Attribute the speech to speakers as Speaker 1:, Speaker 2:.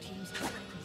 Speaker 1: Team's. turret